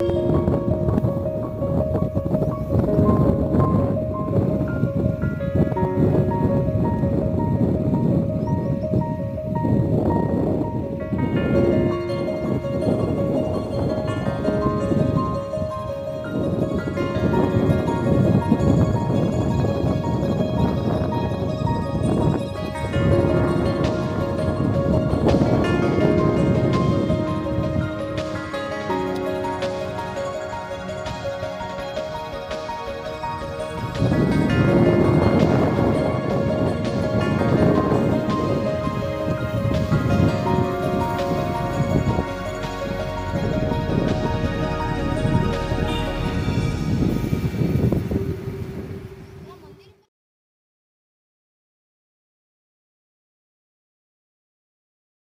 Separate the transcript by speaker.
Speaker 1: you